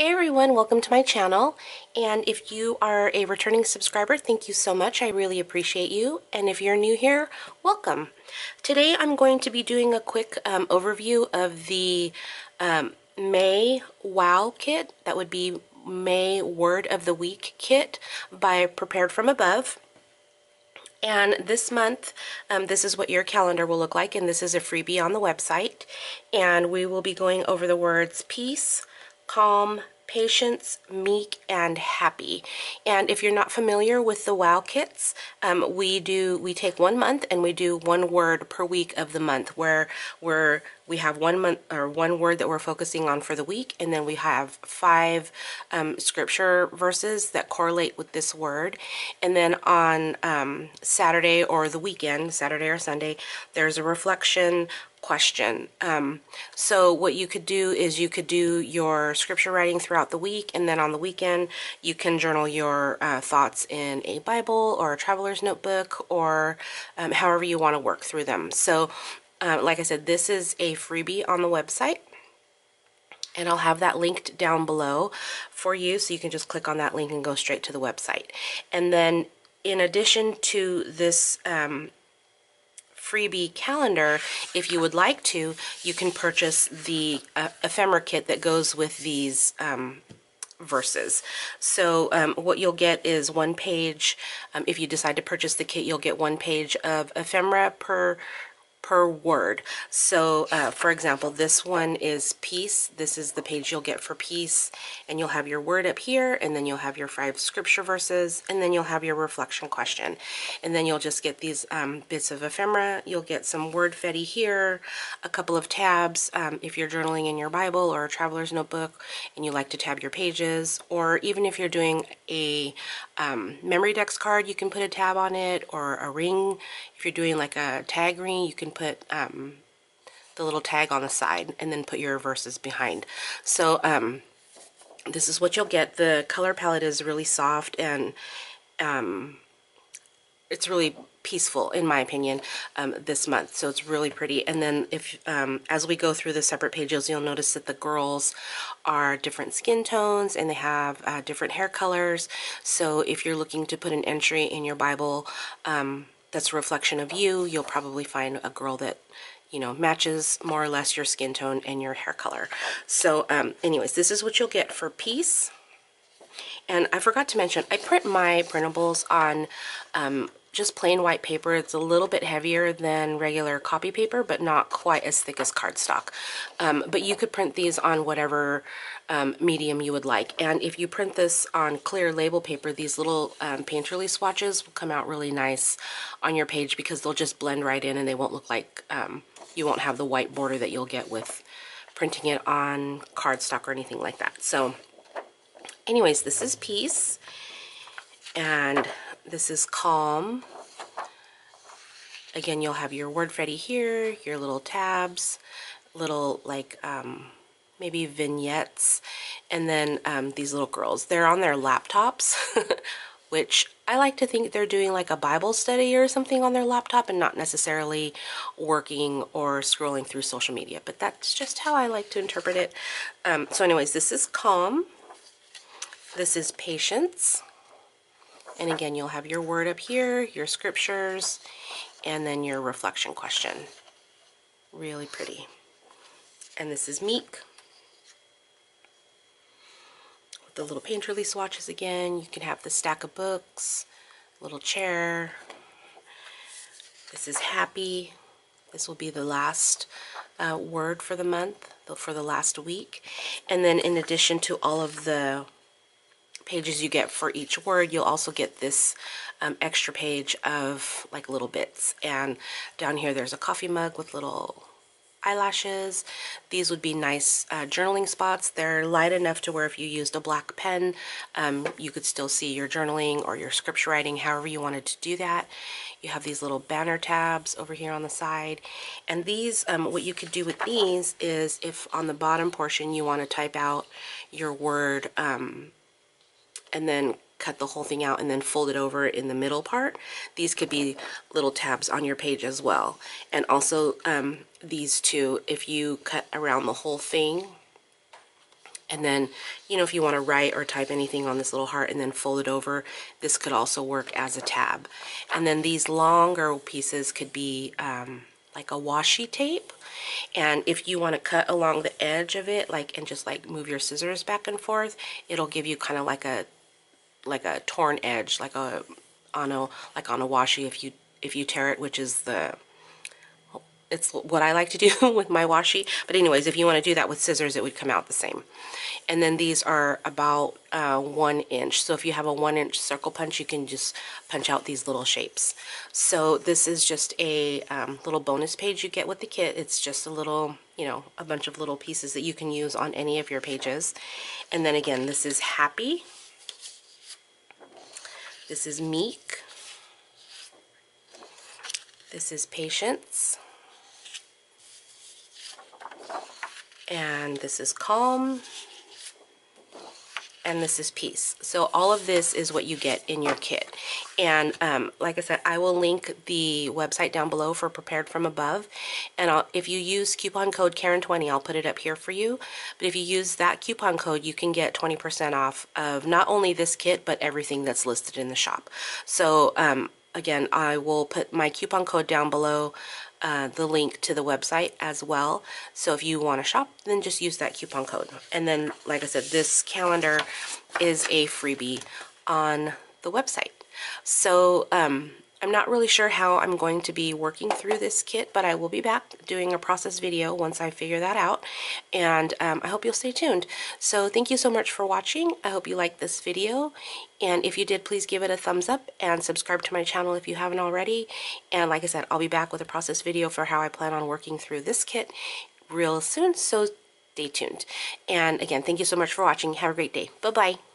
Hey everyone, welcome to my channel. And if you are a returning subscriber, thank you so much. I really appreciate you. And if you're new here, welcome. Today I'm going to be doing a quick um, overview of the um, May Wow kit. That would be May Word of the Week kit by Prepared From Above. And this month, um, this is what your calendar will look like, and this is a freebie on the website. And we will be going over the words peace, calm, patience, meek, and happy. And if you're not familiar with the WOW kits, um, we do we take one month and we do one word per week of the month, where we're we have one month or one word that we're focusing on for the week, and then we have five um, scripture verses that correlate with this word. And then on um, Saturday or the weekend, Saturday or Sunday, there's a reflection question. Um, so what you could do is you could do your scripture writing throughout the week, and then on the weekend you can journal your uh, thoughts in a Bible or a traveler's notebook or um, however you want to work through them. So uh, like I said, this is a freebie on the website. And I'll have that linked down below for you so you can just click on that link and go straight to the website. And then in addition to this um, freebie calendar, if you would like to, you can purchase the uh, ephemera kit that goes with these um, verses. So um, what you'll get is one page, um, if you decide to purchase the kit, you'll get one page of ephemera per per word. So, uh, for example, this one is peace. This is the page you'll get for peace. And you'll have your word up here, and then you'll have your five scripture verses, and then you'll have your reflection question. And then you'll just get these um, bits of ephemera. You'll get some Wordfetti here, a couple of tabs um, if you're journaling in your Bible or a traveler's notebook, and you like to tab your pages. Or even if you're doing a um, Memorydex card, you can put a tab on it, or a ring. If you're doing like a tag ring, you can put um, the little tag on the side and then put your verses behind. So um, this is what you'll get. The color palette is really soft and um, it's really peaceful in my opinion um, this month so it's really pretty and then if um, as we go through the separate pages you'll notice that the girls are different skin tones and they have uh, different hair colors so if you're looking to put an entry in your Bible um, that's a reflection of you, you'll probably find a girl that, you know, matches more or less your skin tone and your hair color. So um, anyways, this is what you'll get for peace. And I forgot to mention, I print my printables on um, just plain white paper. It's a little bit heavier than regular copy paper, but not quite as thick as cardstock. Um, but you could print these on whatever um, medium you would like. And if you print this on clear label paper, these little um, painterly swatches will come out really nice on your page because they'll just blend right in and they won't look like, um, you won't have the white border that you'll get with printing it on cardstock or anything like that. So anyways, this is Peace. And this is Calm. Again, you'll have your Wordfetti here, your little tabs, little like um, maybe vignettes, and then um, these little girls. They're on their laptops, which I like to think they're doing like a Bible study or something on their laptop and not necessarily working or scrolling through social media. But that's just how I like to interpret it. Um, so anyways, this is Calm. This is Patience. And again, you'll have your word up here, your scriptures, and then your reflection question. Really pretty. And this is Meek. With the little painterly swatches again. You can have the stack of books, little chair. This is Happy. This will be the last uh, word for the month, for the last week. And then in addition to all of the pages you get for each word, you'll also get this um, extra page of like little bits. And down here there's a coffee mug with little eyelashes. These would be nice uh, journaling spots. They're light enough to where if you used a black pen, um, you could still see your journaling or your scripture writing, however you wanted to do that. You have these little banner tabs over here on the side. And these, um, what you could do with these is if on the bottom portion you want to type out your word um, and then cut the whole thing out and then fold it over in the middle part. These could be little tabs on your page as well. And also um, these two, if you cut around the whole thing And then, you know, if you want to write or type anything on this little heart and then fold it over, this could also work as a tab. And then these longer pieces could be um, like a washi tape. And if you want to cut along the edge of it, like, and just like move your scissors back and forth, it'll give you kind of like a, like a torn edge, like a, on a, like on a washi if you, if you tear it, which is the, it's what I like to do with my washi. But anyways, if you want to do that with scissors, it would come out the same. And then these are about uh, one inch. So if you have a one inch circle punch, you can just punch out these little shapes. So this is just a um, little bonus page you get with the kit. It's just a little, you know, a bunch of little pieces that you can use on any of your pages. And then again, this is happy. This is meek. This is patience. and this is calm and this is peace. So all of this is what you get in your kit. And um, like I said, I will link the website down below for Prepared From Above. And I'll, if you use coupon code Caryn20, I'll put it up here for you. But if you use that coupon code, you can get 20% off of not only this kit, but everything that's listed in the shop. So um, again, I will put my coupon code down below uh, the link to the website as well. So if you want to shop, then just use that coupon code. And then, like I said, this calendar is a freebie on the website. So um, I'm not really sure how I'm going to be working through this kit, but I will be back doing a process video once I figure that out. And um, I hope you'll stay tuned. So thank you so much for watching. I hope you liked this video. And if you did, please give it a thumbs up and subscribe to my channel if you haven't already. And like I said, I'll be back with a process video for how I plan on working through this kit real soon. So stay tuned. And again, thank you so much for watching. Have a great day. Bye-bye.